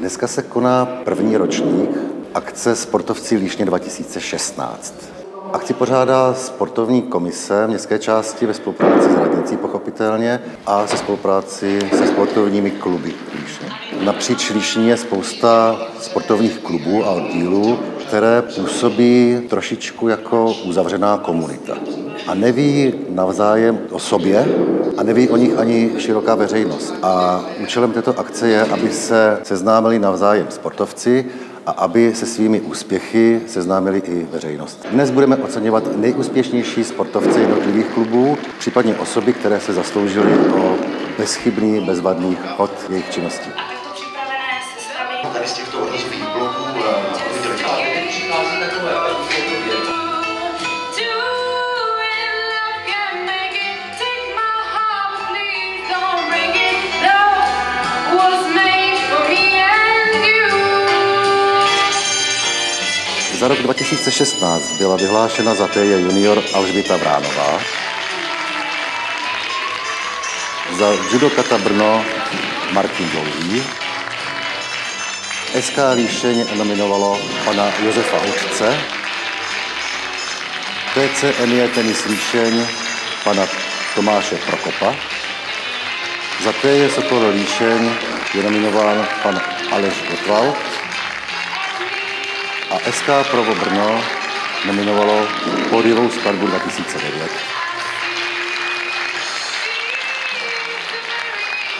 Dneska se koná první ročník akce Sportovci Líšně 2016. Akci pořádá sportovní komise městské části ve spolupráci s radnicí pochopitelně a se spolupráci se sportovními kluby Líšně. Napříč Líšní je spousta sportovních klubů a oddílů, které působí trošičku jako uzavřená komunita a neví navzájem o sobě a neví o nich ani široká veřejnost. A účelem této akce je, aby se seznámili navzájem sportovci a aby se svými úspěchy seznámili i veřejnost. Dnes budeme oceňovat nejúspěšnější sportovce jednotlivých klubů, případně osoby, které se zasloužily o bezchybný, bezvadný chod jejich činnosti. Tady z těchto odrazových bloků eh, přichází takové Za rok 2016 byla vyhlášena za TJ junior Alžběta Vránová, za judokata Brno Martin Dlouhý, SK Líšeň nominovalo pana Josefa Učce, TCM Tenis Líšeň pana Tomáše Prokopa, za TJ Sokol Líšeň je nominován pan Aleš Gotwald, a SK Provo Brno nominovalo pódiovou skladbu 2009.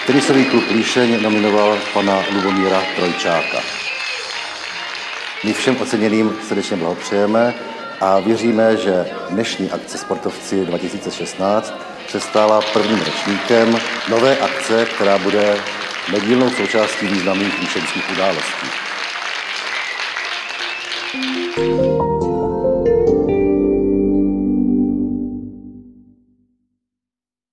Tenisový klub Líšeň nominoval pana Lubomíra Trojčáka. My všem oceněným srdečně blahopřejeme a věříme, že dnešní akce Sportovci 2016 se stala prvním ročníkem nové akce, která bude nedílnou součástí významných líšenských událostí. thank you